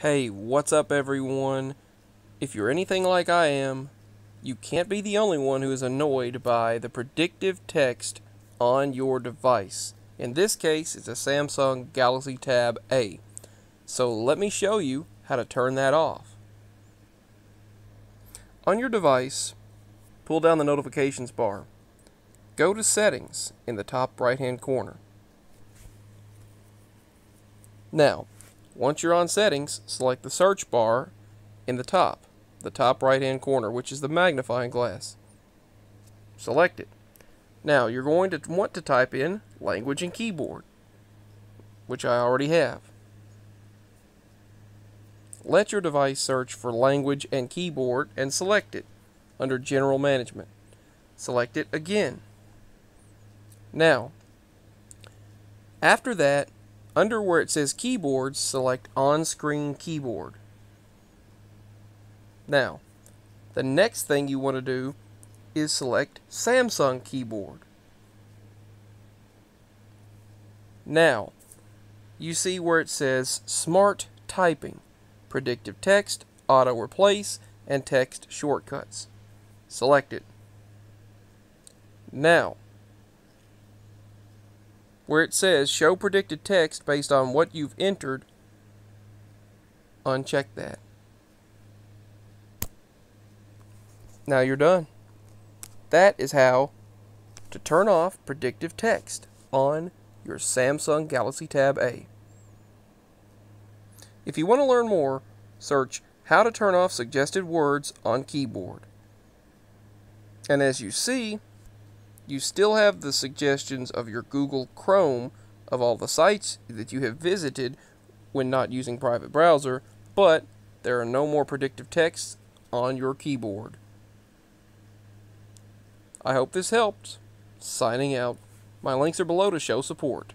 Hey, what's up, everyone? If you're anything like I am, you can't be the only one who is annoyed by the predictive text on your device. In this case, it's a Samsung Galaxy Tab A. So let me show you how to turn that off. On your device, pull down the notifications bar. Go to Settings in the top right hand corner. Now, once you're on settings, select the search bar in the top, the top right hand corner, which is the magnifying glass. Select it. Now, you're going to want to type in language and keyboard, which I already have. Let your device search for language and keyboard and select it under General Management. Select it again. Now, after that, under where it says keyboards, select on-screen keyboard. Now, the next thing you want to do is select Samsung keyboard. Now, you see where it says Smart Typing, Predictive Text, Auto Replace, and Text Shortcuts. Select it. Now, where it says show predicted text based on what you've entered, uncheck that. Now you're done. That is how to turn off predictive text on your Samsung Galaxy Tab A. If you want to learn more, search how to turn off suggested words on keyboard. And as you see, you still have the suggestions of your Google Chrome of all the sites that you have visited when not using private browser, but there are no more predictive texts on your keyboard. I hope this helped. Signing out. My links are below to show support.